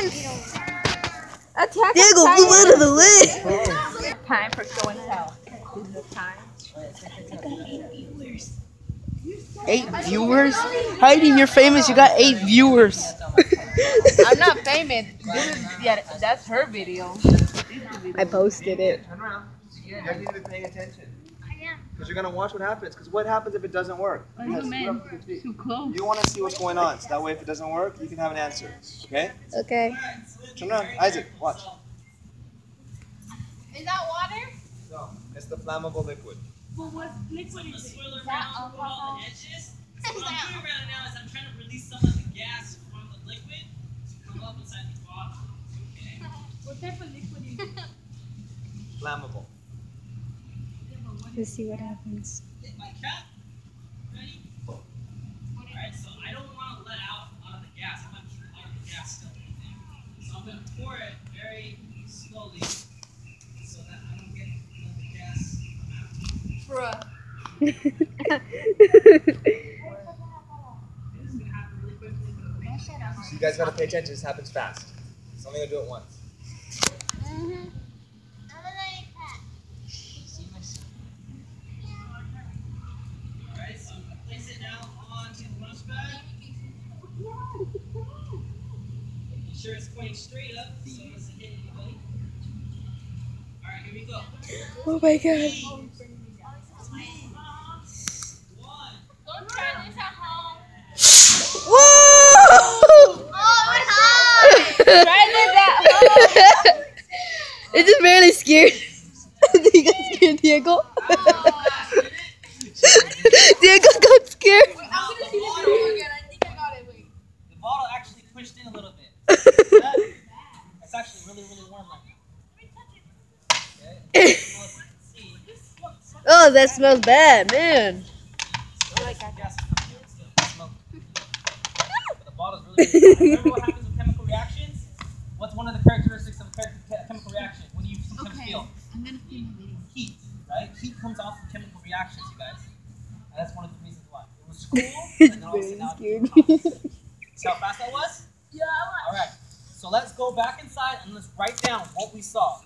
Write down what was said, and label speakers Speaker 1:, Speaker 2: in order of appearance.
Speaker 1: Titans! Attack
Speaker 2: Diego,
Speaker 1: of
Speaker 2: move out of the way.
Speaker 1: Time for show and tell. This is the time.
Speaker 2: Eight viewers? Heidi, you're famous. You got eight viewers.
Speaker 1: I'm not famous. This is, yeah, that's her video.
Speaker 2: I posted it.
Speaker 3: Turn around. You guys need to be paying attention. Because you're gonna watch what happens. Because what happens if it doesn't work?
Speaker 1: Oh, Too close.
Speaker 3: You want to see what's going on. So that way, if it doesn't work, you can have an answer. Okay?
Speaker 2: Okay.
Speaker 3: Turn around, Isaac. Watch.
Speaker 1: Is that water?
Speaker 3: No, it's the flammable liquid.
Speaker 4: swirl around over all the edges. So what I'm doing right now is I'm trying to release some of the gas from the liquid to come up inside the bottle. Okay.
Speaker 1: What type of liquid is it?
Speaker 3: Flammable.
Speaker 2: Let's see what happens.
Speaker 4: Hit my cap. Ready? Alright, so I don't want to let out a lot of the gas. I want to keep a the gas still in there. So I'm going to pour it very slowly so that I don't get let the gas come out.
Speaker 1: Bruh.
Speaker 4: This is going to happen really quickly.
Speaker 3: So you guys gotta pay attention. This happens fast. It's only gonna do it once.
Speaker 4: See my son? Alright, so I'm going to place it now onto the lunch bag. Making sure it's pointing straight up so it doesn't hit anybody. Alright, here we go.
Speaker 2: Oh my god.
Speaker 1: Don't try this at home.
Speaker 2: Whoa!
Speaker 1: Try this at home.
Speaker 2: it just barely scared. you got scared, Diego? Diego got scared.
Speaker 4: Now, the bottle,
Speaker 1: again. I think I got it. Wait.
Speaker 4: the bottle actually pushed in a little bit. See that? It's actually really, really warm right now. Okay? See,
Speaker 2: oh, that smells bad, man.
Speaker 4: gas is coming out still. It's smoke. But the bottle's really, really warm. Remember what happens with chemical reactions? What's one of the characteristics of a chemical reaction? What do you sometimes
Speaker 1: Okay.
Speaker 4: feel?
Speaker 1: I'm gonna film.
Speaker 4: Heat, right? Heat comes off of chemical reactions, you guys. And that's one of the reasons why. It was cool, and then all of a sudden now it's hot. See how fast that was?
Speaker 1: Yeah, I.
Speaker 4: So let's go back inside and let's write down what we saw.